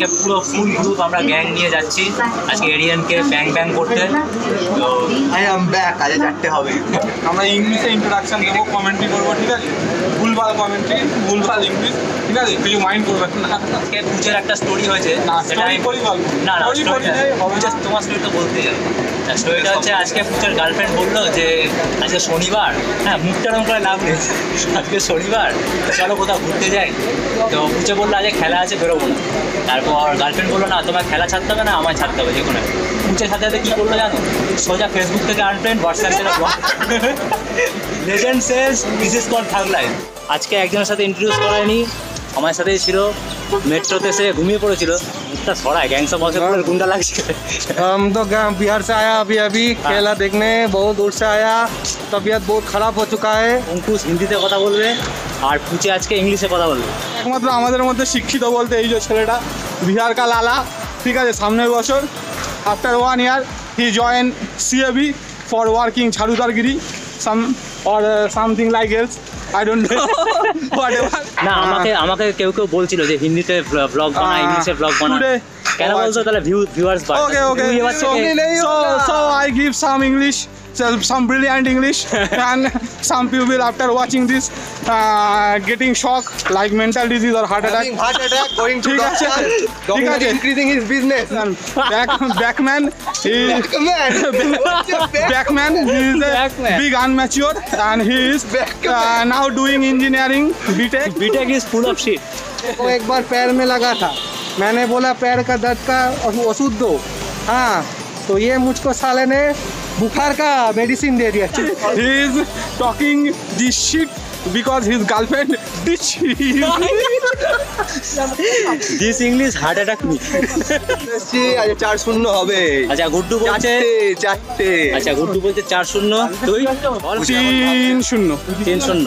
আজকে পুরো ফুল গ্রুপ আমরা গ্যাং নিয়ে যাচ্ছি। আজকে এরিয়ানকে ব্যাং ব্যাং করতে। তো আই অ্যাম ব্যাক আজ চারটে হবে। আমরা ইংলিশে ইন্ট্রোডাকশন দেবো কমেন্ট্রি করব ঠিক আছে? ভুলভাল কমেন্ট্রি ভুলভাল ইংলিশ ঠিক আছে? কিছু মাইন্ড করবেন না। আজকে পুজোর একটা স্টোরি হয়েছে না, সেটা আমি- বলি না না তোমার স্টোরি তো বলতে যাবে স্টোরিটা হচ্ছে আজকে পুজোর গার্লফ্রেন্ড বলল যে, আজকে শনিবার। হ্যাঁ মুখটা রকম করে লাভ নেই। আজকে শনিবার। চলো কোথাও ঘুরতে যাই। তো পুজো বলল, আজকে খেলা আছে, বেরোবো না। তারপর গার্লফ্রেন্ড বলল, না তোমার খেলা ছাড়তে হবে না আমার ছাড়তে হবে যে কোনো পুজোর সাথে সাথে কী করল জানো? সোজা ফেসবুক থেকে আনফ্রেন্ড হোয়াটসঅ্যাপ থেকে legend sales this is call third life আজকে একজনের সাথে ইন্ট্রোডিউস করায়নি। আমার সাথেই ছিল মেট্রোতে সে ঘুমিয়ে পড়েছিল মুখটা সরায় গ্যাংস অফ বছর গুন্ডা লাগছে हम तो गा- बिहार से आया अभी अभी खेला देखने बहुत दूर से आया तबीयत बहुत खराब हो चुका है অঙ্কুশ হিন্দিতে কথা বলবে আর পুচে আজকে ইংলিশে কথা বলবে একমাত্র আমাদের মধ্যে শিক্ষিত বলতে এই যে ছেলেটা বিহার কা লালা ঠিক আছে সামনের বছর after one year he join CAB for working ঝাড়ুদারগিরি some or something like else I don't know whatever না আমাকে আমাকে কেউ কেউ বলছিল যে হিন্দিতে ব্লগ বানা ইংলিশে ব্লগ বানা কেন বলছো? আচ্ছা। তাহলে ভিউ ভিউয়ার্স বাড়বে। Okay okay. So I give some so, So some brilliant English and some people after watching this uh, getting shock like mental disease or heart attack. heart attack going to doctor. doctor increasing his business. And back, backman. He, backman. backman. He is backman. big unmatured and he is uh, now doing engineering BTEC. BTEC is full of shit. वो एक बार पैर में लगा था मैंने बोला पैर का दर्द का ओषध दो हाँ तो ये मुझको साले ने बुखार का मेडिसिन दे दिया he is talking this shit because his girlfriend ditch him. This English heart attack me আজ চার শূন্য হবে আচ্ছা গুড্ডু বলছে চারটে চারটে আচ্ছা গুড্ডু বলছে চার শূন্য তুই বল। তিন শূন্য তিন শূন্য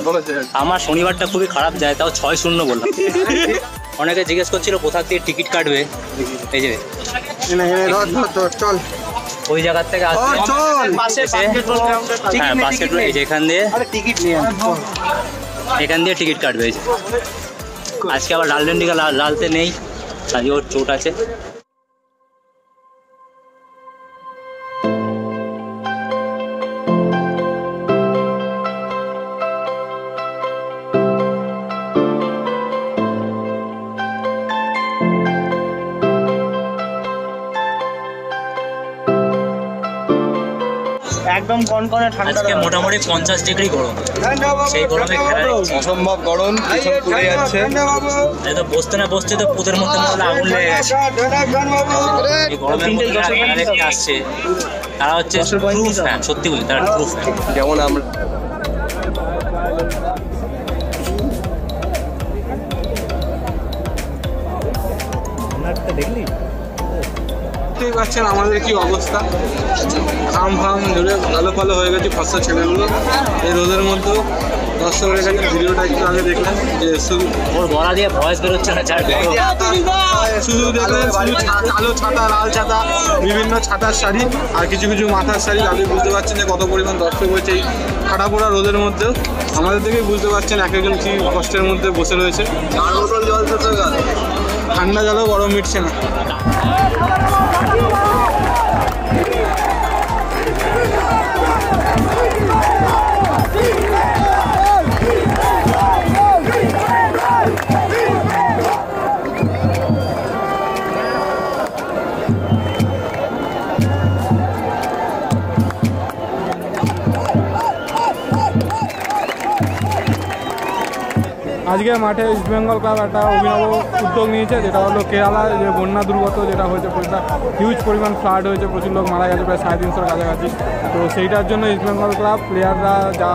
আমার শনিবারটা খুবই খারাপ যায় তাও ছয় শূন্য বললাম অনেকে জিজ্ঞেস করছিল কোথা দিয়ে টিকিট কাটবে এই যে চল ওই জায়গার থেকে আসবে হ্যাঁ বাস্কেট এই যে এখান দিয়ে টিকিট নিয়ে এখান দিয়ে টিকিট কাটবে। আজকে আবার লালডেন্ডিকা লালতে নেই। আজকে ওর চোট আছে। একদম কনকনে ঠান্ডা আজকে মোটামুটি পঞ্চাশ ডিগ্রি গরম। সেই গরমে খেলা অসম্ভব গরম পিছন পুড়ে যাচ্ছে। এই তো বসতে না বসতে তো পুতের মধ্যে মনে হলো আগুন লেগে গেছে। এই গরমের মধ্যে আসছে। তারা হচ্ছে ট্রু ফ্যান সত্যি বলি তারা ট্রু ফ্যান যেমন আমরা। দেখতেই পাচ্ছেন আমাদের কি অবস্থা। ঘাম ফাম ধরে ভালো ভালো হয়ে গেছে ফসা ছেলেগুলো। এই রোদের মধ্যেও দর্শকের কাছে ভিডিওটা একটু আগে দেখলাম যে শুধু ওর গলা দিয়ে ভয়েস বেরোচ্ছে না চার শুধু দেখলেন শুধু কালো ছাতা লাল ছাতা বিভিন্ন ছাতার শাড়ি আর কিছু কিছু মাথার শাড়ি। আপনি বুঝতে পারছেন যে কত পরিমাণ দর্শক হয়েছে এই খাটা পড়া রোদের মধ্যে আমাদের থেকেই বুঝতে পারছেন এক একজন কি কষ্টের মধ্যে বসে রয়েছে। ঠান্ডা জলও গরম মিটছে না। আজকে মাঠে ইস্ট বেঙ্গল ক্লাব একটা অভিনব উদ্যোগ নিয়েছে যেটা হলো কেরালা যে বন্যা দুর্গত যেটা হয়েছে প্রচুরটা হিউজ পরিমাণ ফ্লাড হয়েছে প্রচুর লোক মারা গেছে প্রায় সাড়ে তিনশোর কাছাকাছি তো সেইটার জন্য ইস্ট বেঙ্গল ক্লাব প্লেয়াররা যা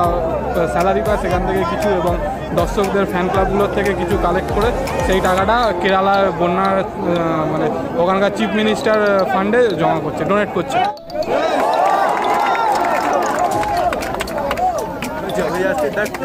স্যালারি পায় সেখান থেকে কিছু এবং দর্শকদের ফ্যান ক্লাবগুলোর থেকে কিছু কালেক্ট করে সেই টাকাটা কেরালার বন্যার মানে ওখানকার চিফ মিনিস্টার ফান্ডে জমা করছে ডোনেট করছে দেখতে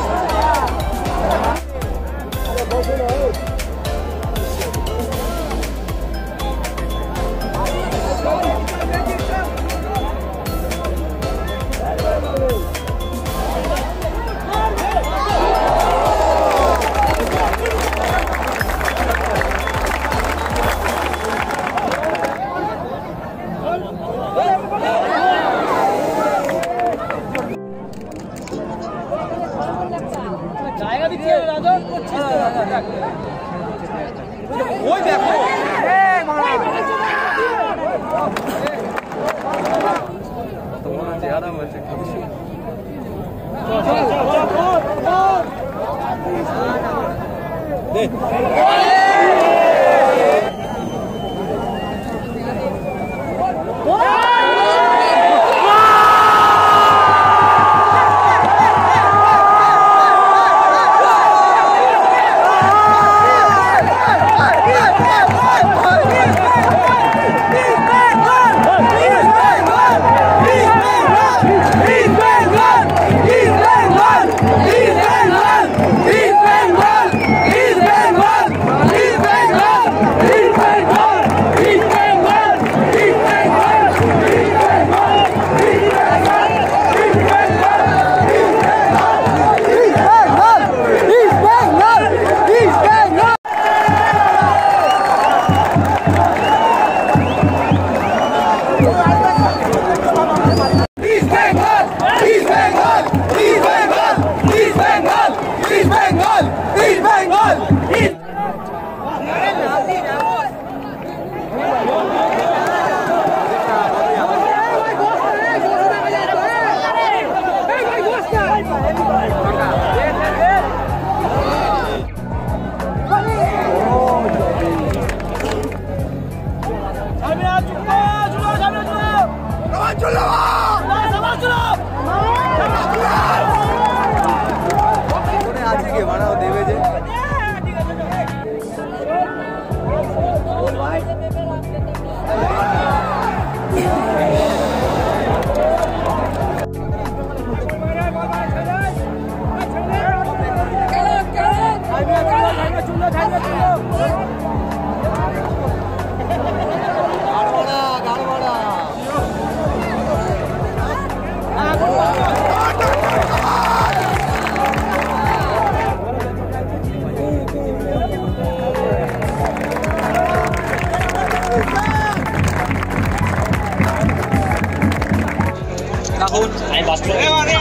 जाएगा भी चाहिए राजो ওই দেখো তোমার চেহারা বলছে দেখ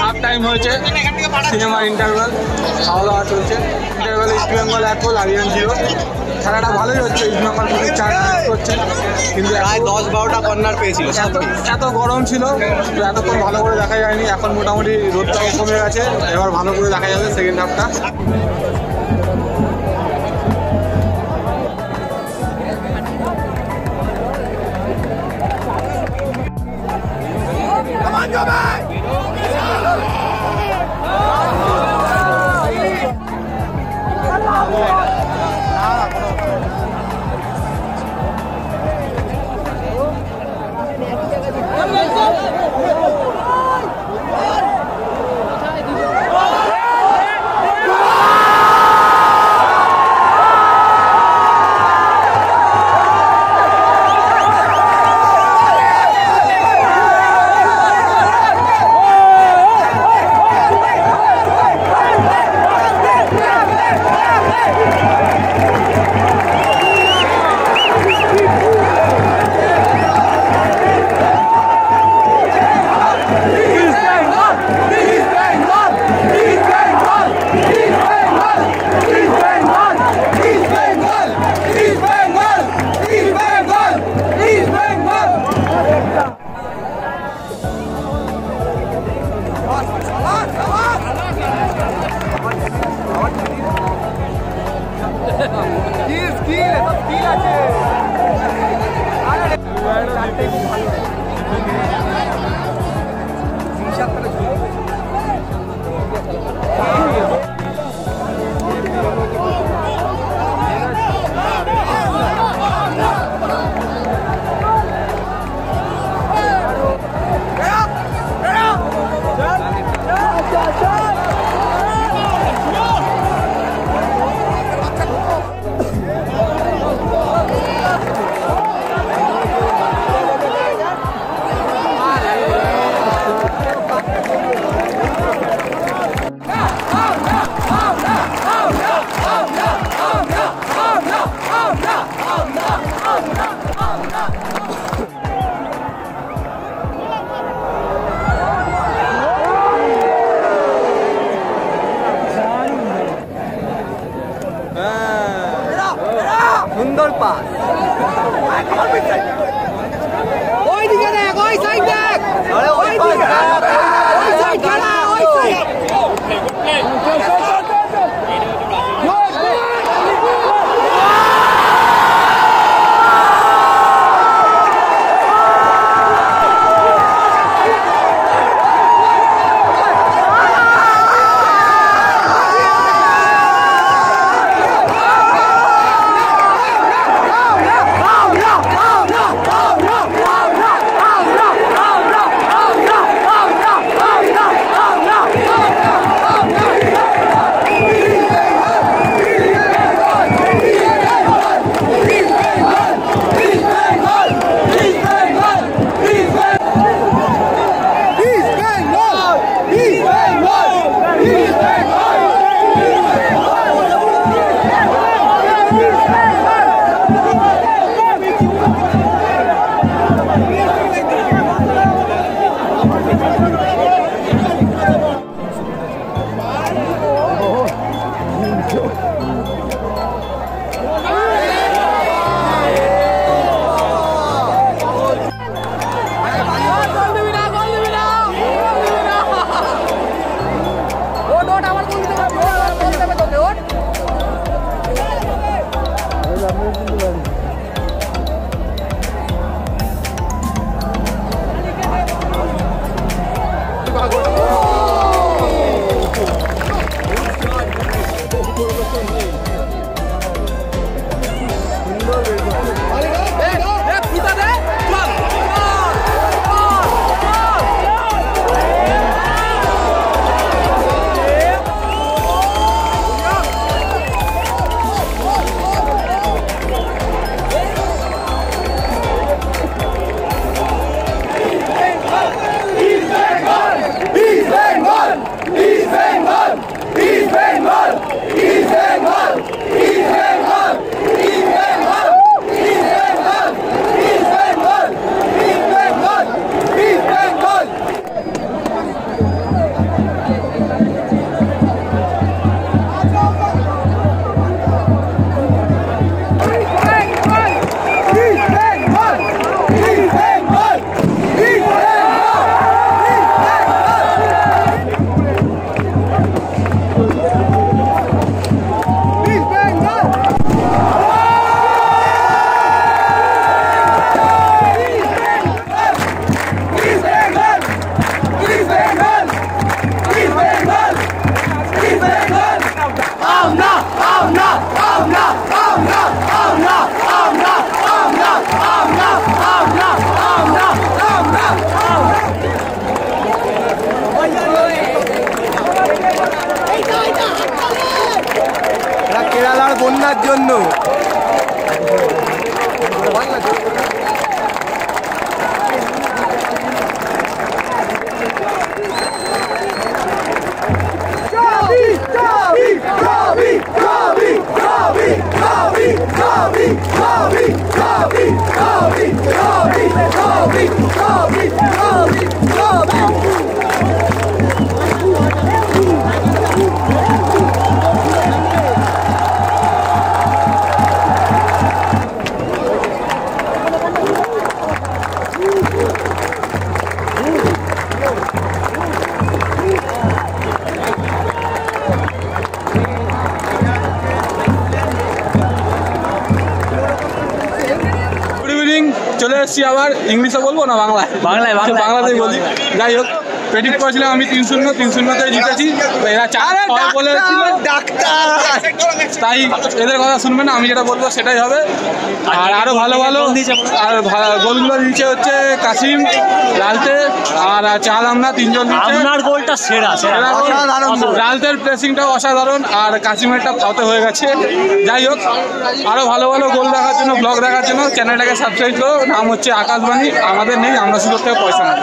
হাফ টাইম হয়েছে সিনেমা ইন্টারভাল খাওয়া দাওয়া চলছে ইন্টারভাল ইস্টবেঙ্গল এক গোল আরিয়ান জিরো খেলাটা ভালোই হচ্ছে ইস্ট বেঙ্গল খুবই করছে। কিন্তু প্রায় দশ বারোটা কর্নার পেয়েছিল এত গরম ছিল এতক্ষণ ভালো করে দেখা যায়নি। এখন মোটামুটি রোদটাও কমে গেছে এবার ভালো করে দেখা যাবে সেকেন্ড হাফটা Come on, go back! Let's go! এসেছি আবার ইংলিশে বলব না বাংলায়? বাংলায়। বাংলাতেই বলি। যাই হোক প্রেডিক্ট করেছিলাম আমি তিন শূন্য তিন শূন্যতে জিতেছি। এরা চার ডাক্তার! তাই এদের কথা শুনবে না আমি যেটা বলব সেটাই হবে। আর আরও ভালো ভালো আর গোলগুলো দিচ্ছে হচ্ছে কাসিম লালতে আর চাল আমরা তিনজন আপনার গোলটা সেরা। লালতের প্রেসিংটাও অসাধারণ আর কাসিমেরটা ফাউতে হয়ে গেছে। যাই হোক আরও ভালো ভালো গোল দেখার জন্য ব্লগ দেখার জন্য চ্যানেলটাকে সাবস্ক্রাইব করো। নাম হচ্ছে আকাশবাণী আমাদের নেই আমরা শুধু থেকে পয়সা নেই